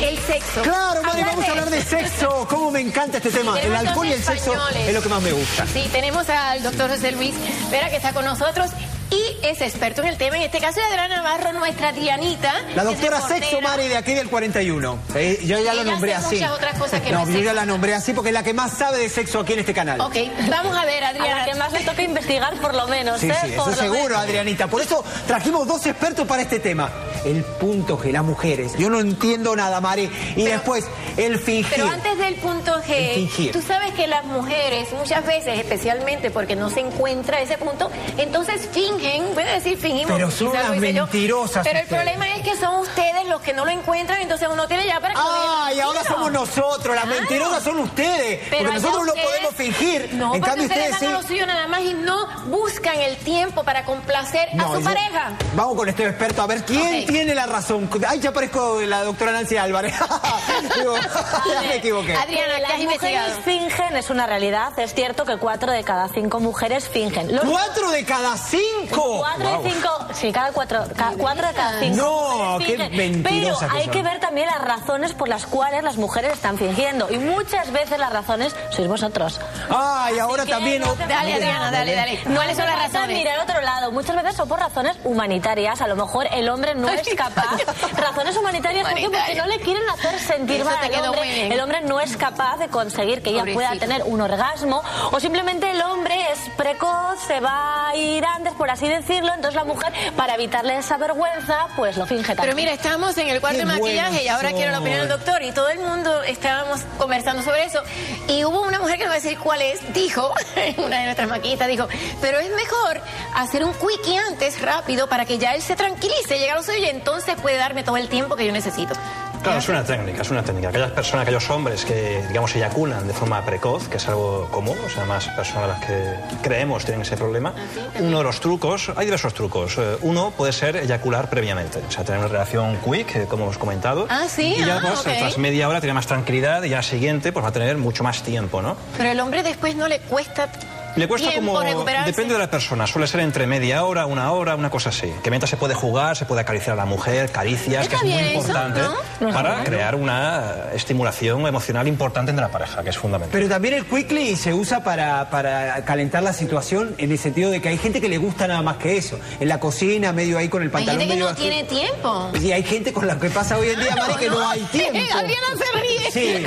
El sexo. Claro, Mari, vamos a hablar de sexo. ¿Cómo me encanta este tema? El alcohol y el sexo es lo que más me gusta. Sí, tenemos al doctor José Luis Vera que está con nosotros y es experto en el tema. En este caso, Adriana Navarro, nuestra Dianita. La es doctora. Sexo Mari de aquí del 41. Eh, yo ya ella nombré hace así. muchas otras cosas que no, no es yo ya la nombré así porque es la que más sabe de sexo aquí en este canal. Ok, vamos a ver, A Adriana. la que más le toca investigar por lo menos, Sí, ¿eh? sí, eso Por lo seguro, menos. Adrianita. Por eso trajimos dos expertos para este tema. El punto G, las mujeres. Yo no entiendo nada, Mari. Y después, el fingir. Pero antes del punto G, tú sabes que las mujeres muchas veces, especialmente porque no se encuentra ese punto, entonces fingen, voy a decir fingimos. Pero son yo, mentirosas Pero el problema es que son ustedes los que no lo encuentran, entonces uno tiene ya para que ¡Ay, digan. ahora somos nosotros! Las Claro. mentirosas son ustedes. Pero porque nosotros lo ustedes- podemos fingir. No, en cambio, ustedes ustedes sí. lo suyo nada más y no buscan el tiempo para complacer No, a su yo- pareja. Vamos con este experto a ver quién tiene la razón. Ay, ya parezco la doctora Nancy Álvarez. Digo, ya me equivoqué. Adriana, Que ¿qué has las mujeres fingen es una realidad. Es cierto que cuatro de cada cinco mujeres fingen. Los ¡Cuatro de cada cinco! Cuatro Wow. de cinco, sí, cada cuatro, ca- cuatro de cada cinco. No, qué fingen. mentirosas Pero que hay son. que ver también las razones por las cuales las mujeres están fingiendo. Y muchas veces las razones sois vosotros. Ay, ahora que también. no Dale, Adriana, dale, dale. ¿Cuáles son las razones? Mira al otro lado. Muchas veces son por razones humanitarias. A lo mejor el hombre no es capaz. razones humanitarias porque Humanitarias. no le quieren hacer sentir Eso mal te al hombre. muy bien. El hombre no es capaz de conseguir que ella pueda tener un orgasmo. O simplemente el hombre es precoz, se va a ir antes, por así decirlo. Entonces la mujer, para evitarle esa vergüenza, pues lo finge también. Pero mira, estamos en el cuarto Qué de maquillaje buenos y ahora quiero la opinión del doctor y todo el mundo estábamos conversando sobre eso y hubo una mujer que no voy a decir cuál es, dijo, en una de nuestras maquillistas, dijo, pero es mejor hacer un quickie antes, rápido, para que ya él se tranquilice, llegue a lo suyo y entonces puede darme todo el tiempo que yo necesito. Claro, es una técnica, es una técnica. Aquellas personas, aquellos hombres que, digamos, eyaculan de forma precoz, que es algo común, o sea, más personas a las que creemos tienen ese problema, uno de los trucos, hay diversos trucos. Eh, Uno puede ser eyacular previamente, o sea, tener una relación quick, eh, como hemos comentado. Ah, sí, Y ya, ah, pues, tras media hora tiene más tranquilidad y ya al siguiente, pues va a tener mucho más tiempo, ¿no? Pero el hombre después no le cuesta Le cuesta como... Depende de la persona. Suele ser entre media hora, una hora, una cosa así. Que mientras se puede jugar, se puede acariciar a la mujer, caricias, Está que es muy eso, importante ¿no? para crear una estimulación emocional importante entre la pareja, que es fundamental. Pero también el quickly se usa para, para calentar la situación en el sentido de que hay gente que le gusta nada más que eso. En la cocina, medio ahí con el Hay pantalón gente que medio no así. tiene tiempo. Y hay gente con la que pasa hoy en día, Mari, que no hay tiempo. Adriana se ríe. Sí.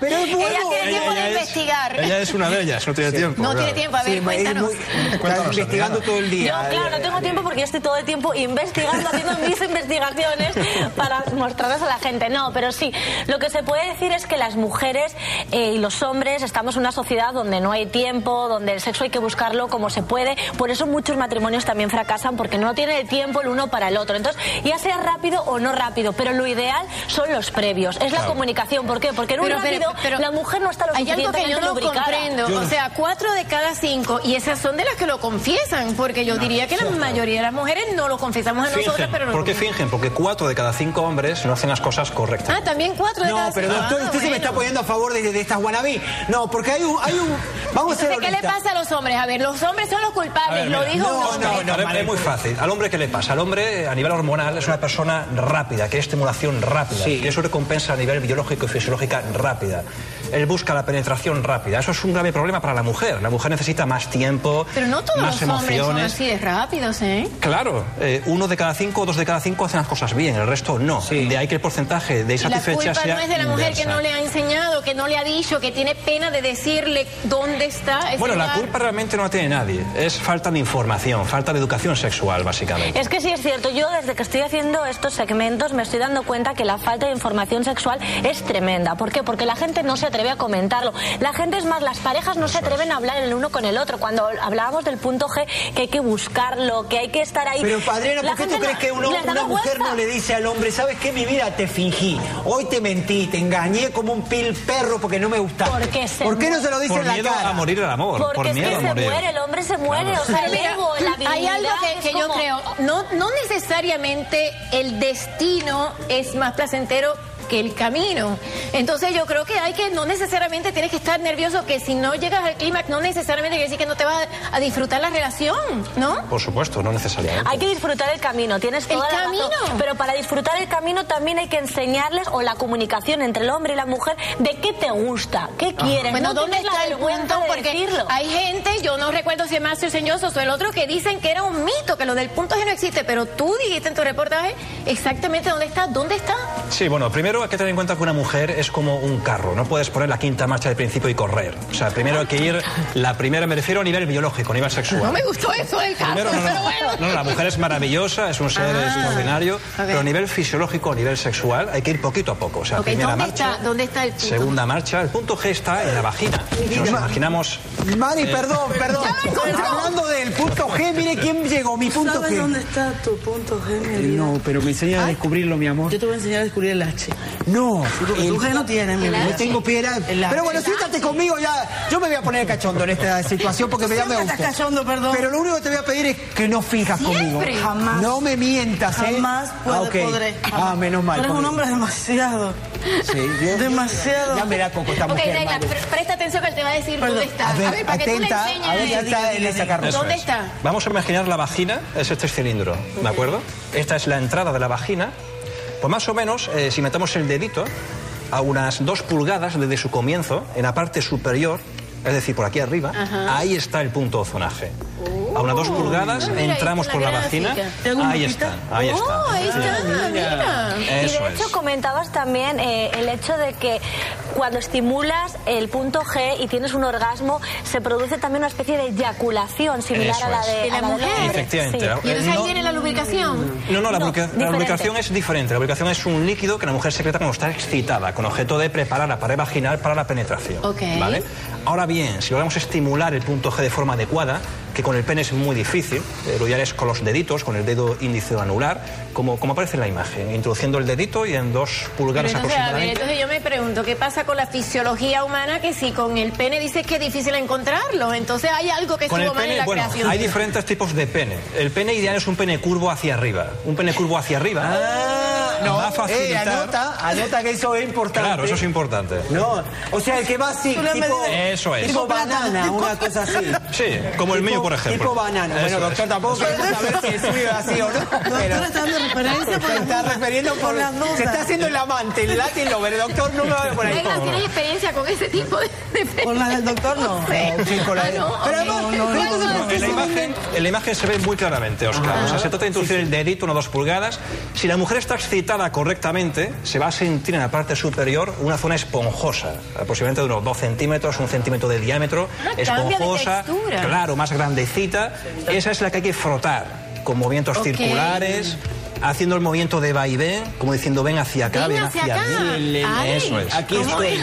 Pero es Ella bueno. tiene tiempo de es, investigar. ella es una de ellas, no tiene tiempo. No tiene claro. tiempo, a ver, Sí, cuéntanos. muy- está investigando todo el Yo, día. claro, no tengo tiempo porque yo estoy todo el tiempo investigando, haciendo mis investigaciones para mostrarlas a la gente. No, pero sí, lo que se puede decir es que las mujeres eh, y los hombres estamos en una sociedad donde no hay tiempo, donde el sexo hay que buscarlo como se puede. Por eso muchos matrimonios también fracasan porque no tienen el tiempo el uno para el otro. Entonces, ya sea rápido o no rápido, pero lo ideal son los previos, es la comunicación. ¿Por qué? Porque en un Pero, pero, rápido pero- la mujer no está lo Hay algo que yo suficientemente no lubricada. comprendo. O sea, cuatro de cada cinco, y esas son de las que lo confiesan, porque yo diría que la mayoría de las mujeres no lo confesamos a nosotros, Fingen. pero no ¿Por qué fingen? Porque cuatro de cada cinco hombres no hacen las cosas correctas. Ah, también cuatro de No, cada pero cinco. doctor, Ah, usted se me bueno. está poniendo a favor de, de estas wannabe. No, porque hay un... Hay un vamos a ser Entonces, ¿qué le pasa a los hombres? A ver, los hombres son los culpables, ver, lo dijo no, no, no. Vale. es muy fácil. ¿Al hombre qué le pasa? Al hombre, a nivel hormonal, es una persona rápida, que es estimulación rápida, Sí. que es recompensa a nivel biológico y fisiológica rápida. Él busca la penetración rápida. Eso es un grave problema para la mujer. La mujer necesita más tiempo, Pero no todos más los hombres son emociones. así de rápidos, ¿eh? Claro, eh, uno de cada cinco o dos de cada cinco hacen las cosas bien, el resto no. Sí. De ahí que el porcentaje de Y la insatisfechas culpa sea no es de la mujer que inversa. no le ha enseñado, que no le ha dicho, que tiene pena de decirle dónde está ese Bueno, la culpa realmente no la tiene nadie. Es falta de información, falta de educación sexual, básicamente. Es que sí es cierto, yo desde que estoy haciendo estos segmentos me estoy dando cuenta que la falta de información sexual es tremenda. ¿Por qué? Porque la gente no se atreve a comentarlo. La gente es más, las parejas no se atreven a hablar el uno con el otro. Cuando hablábamos del punto G, que hay que buscarlo, que hay que estar ahí. Pero Padrino, ¿por qué tú crees que uno- les da una mujer no le dice al hombre, ¿sabes qué? Mi vida te fingí, hoy te mentí, te engañé como un pil perro porque no me gustaba. Porque se ¿Por qué no se lo dice Por en la miedo cara? a morir el amor, Porque por es miedo que a se morir. muere, el hombre se muere, o sea, el ego, la hay algo que, yo creo, no, no necesariamente el destino es más placentero que el camino. Entonces yo creo que hay que, no necesariamente tienes que estar nervioso, que si no llegas al clímax, no necesariamente quiere decir que no te vas a, a disfrutar la relación, ¿no? Por supuesto, no necesariamente. Hay que disfrutar el camino, tienes toda ¿El la razón. camino? Pero para disfrutar el camino también hay que enseñarles, o la comunicación entre el hombre y la mujer, de qué te gusta, qué quieres. Bueno, no ¿dónde tienes la está el punto? de Porque decirlo. hay gente, yo no recuerdo si es Master Señosos o el otro, que dicen que era un mito, que lo del punto G no existe, pero tú dijiste en tu reportaje exactamente dónde está, dónde está. Sí, bueno, primero hay que tener en cuenta que una mujer es como un carro, no puedes poner la quinta marcha de principio y correr. O sea, primero hay que ir, la primera me refiero a nivel biológico, a nivel sexual. No me gustó eso del caso, Primero, no, no, pero bueno. no, no, la mujer es maravillosa, es un ser Ah, extraordinario, ok. pero a nivel fisiológico, a nivel sexual, hay que ir poquito a poco. O sea, Ok, primera ¿dónde marcha, está, ¿dónde está el punto? segunda marcha, el punto G está en la vagina. Si nos imaginamos Mari, Eh, perdón, perdón. Hablando del punto G, mire quién llegó, mi punto ¿Sabes G. dónde está tu punto G, mi vida? No, pero me enseña a descubrirlo, mi amor. Yo te voy a enseñar a descubrir el H. No, tu G no tiene, mi vida. no tengo piedra. El. Pero bueno, siéntate conmigo ya. Yo me voy a poner cachondo en esta situación porque me Siempre gusta. estás cachondo, perdón. Pero lo único que te voy a pedir es que no finjas conmigo. Siempre. Jamás. No me mientas, ¿eh? Jamás puede, Ah, ok. podré. Ah, menos mal. Tú eres un hombre demasiado. Sí, yo- Demasiado. Ya me da coco esta Ok, mujer, Regla, Mari. pre- presta atención que él te va a decir Perdón. dónde está. A ver, para que tú le atenta, enseñes. a ver está en esa carrera. Eso ¿Dónde es. está? Vamos a imaginar la vagina, es este cilindro, ¿de acuerdo? Esta es la entrada de la vagina. Pues más o menos, eh, si metemos el dedito a unas dos pulgadas desde su comienzo, en la parte superior, es decir, por aquí arriba, ahí está el punto ozonaje. A unas dos pulgadas Oh, mira, ahí entramos está por la la vagina. gráfica. ¿Te hago un Ahí mapita? está, ahí Oh, está. ahí está, mira. Y Eso de hecho es. comentabas también eh, el hecho de que cuando estimulas el punto G y tienes un orgasmo, se produce también una especie de eyaculación similar Eso a la de, ¿De la a la mujer? hombre. Efectivamente. Sí. Y entonces ahí viene la lubricación. No, no, la, No, lubrica- la diferente. lubricación es diferente. La lubricación es un líquido que la mujer secreta cuando está excitada, con objeto de preparar la pared vaginal para la penetración. Ok. ¿vale? Ahora bien, si logramos estimular el punto G de forma adecuada, que con el pene es muy difícil, eh, lo ideal es con los deditos, con el dedo índice o anular, como, como aparece en la imagen, introduciendo el dedito y en dos Pero pulgadas entonces, a ver, aproximadamente. entonces yo me pregunto, ¿qué pasa con la fisiología humana que si con el pene dices que es difícil encontrarlo? Entonces hay algo que Con el estuvo mal en pene, la bueno, creación. hay diferentes tipos de pene. El pene ideal es un pene curvo hacia arriba. Un pene curvo hacia arriba No, va a eh, facilitar... anota, anota que eso es importante. Claro, eso es importante. No, o sea, el que va así, tipo, Eso es. tipo banana, una cosa así. Sí, como el Tipo- mío, por ejemplo. Tipo banana. Eso Bueno, es. doctor, tampoco queremos saber si es suyo así o no. Pero Doctor, está dando referencia por se las está refiriendo por... Por las dudas. Se está haciendo el amante, el Latin lover. Doctor, no me vaya por ahí. Regla, ¿tienes experiencia con ese tipo de? Con la del doctor, no. Sí, con la- Ah, no, Pero No, no, ¿cuál no, el no, En la, imagen, en la imagen se ve muy claramente, Oscar. O sea, se trata de introducir el dedito, unas dos pulgadas. Si la mujer está excitada correctamente, se va a sentir en la parte superior una zona esponjosa, aproximadamente de unos 2 centímetros, un centímetro de diámetro, Ah, de esponjosa, claro, más grandecita. Esa es la que hay que frotar con movimientos circulares. Haciendo el movimiento de vaivén, como diciendo ven hacia acá, Ven ven hacia hacia, acá. Ay, Eso es. Aquí ¿cómo estoy. es?